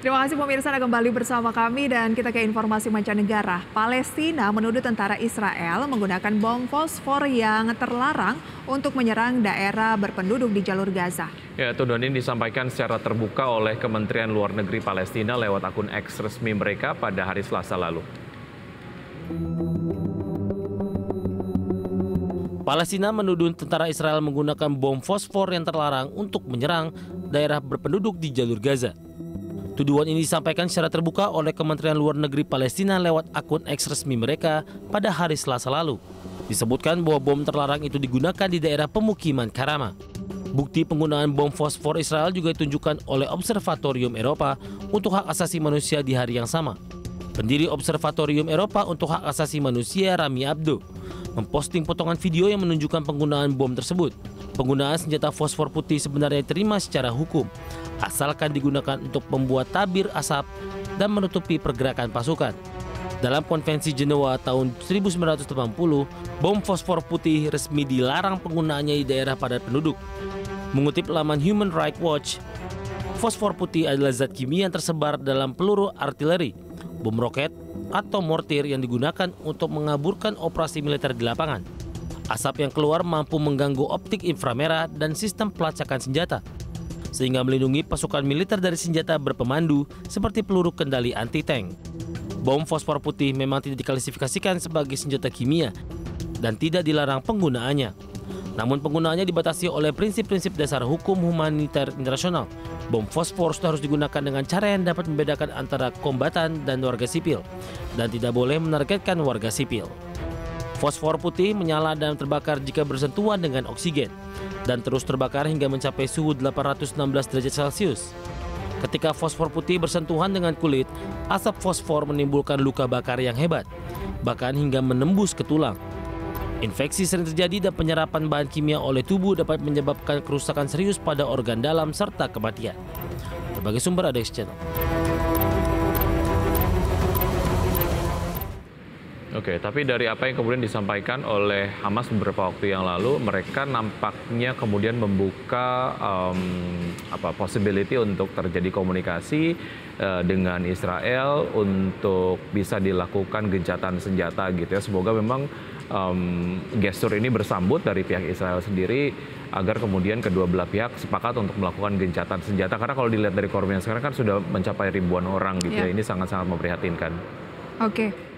Terima kasih pemirsa Anda kembali bersama kami dan kita ke informasi mancanegara. Palestina menuduh tentara Israel menggunakan bom fosfor yang terlarang untuk menyerang daerah berpenduduk di jalur Gaza. Ya, tuduhan ini disampaikan secara terbuka oleh Kementerian Luar Negeri Palestina lewat akun X resmi mereka pada hari Selasa lalu. Palestina menuduh tentara Israel menggunakan bom fosfor yang terlarang untuk menyerang daerah berpenduduk di jalur Gaza. Tuduhan ini disampaikan secara terbuka oleh Kementerian Luar Negeri Palestina lewat akun X resmi mereka pada hari Selasa lalu. Disebutkan bahwa bom terlarang itu digunakan di daerah pemukiman Karama. Bukti penggunaan bom fosfor Israel juga ditunjukkan oleh Observatorium Eropa untuk hak asasi manusia di hari yang sama. Pendiri Observatorium Eropa untuk hak asasi manusia Rami Abdo memposting potongan video yang menunjukkan penggunaan bom tersebut. Penggunaan senjata fosfor putih sebenarnya diterima secara hukum, asalkan digunakan untuk membuat tabir asap dan menutupi pergerakan pasukan. Dalam Konvensi Jenewa tahun 1980, bom fosfor putih resmi dilarang penggunaannya di daerah padat penduduk. Mengutip laman Human Rights Watch, fosfor putih adalah zat kimia yang tersebar dalam peluru artileri, bom roket, atau mortir yang digunakan untuk mengaburkan operasi militer di lapangan. Asap yang keluar mampu mengganggu optik inframerah dan sistem pelacakan senjata sehingga melindungi pasukan militer dari senjata berpemandu seperti peluru kendali anti-tank. Bom fosfor putih memang tidak diklasifikasikan sebagai senjata kimia dan tidak dilarang penggunaannya. Namun penggunaannya dibatasi oleh prinsip-prinsip dasar hukum humaniter internasional. Bom fosfor harus digunakan dengan cara yang dapat membedakan antara kombatan dan warga sipil dan tidak boleh menargetkan warga sipil. Fosfor putih menyala dan terbakar jika bersentuhan dengan oksigen dan terus terbakar hingga mencapai suhu 816 derajat Celcius. Ketika fosfor putih bersentuhan dengan kulit, asap fosfor menimbulkan luka bakar yang hebat, bahkan hingga menembus ke tulang. Infeksi sering terjadi dan penyerapan bahan kimia oleh tubuh dapat menyebabkan kerusakan serius pada organ dalam serta kematian. Berbagai sumber ada channel. Oke, tapi dari apa yang kemudian disampaikan oleh Hamas beberapa waktu yang lalu, mereka nampaknya kemudian membuka um, apa possibility untuk terjadi komunikasi uh, dengan Israel untuk bisa dilakukan gencatan senjata gitu ya. Semoga memang um, gestur ini bersambut dari pihak Israel sendiri agar kemudian kedua belah pihak sepakat untuk melakukan gencatan senjata. Karena kalau dilihat dari korban sekarang kan sudah mencapai ribuan orang gitu yeah. ya. Ini sangat-sangat memprihatinkan. Oke. Okay.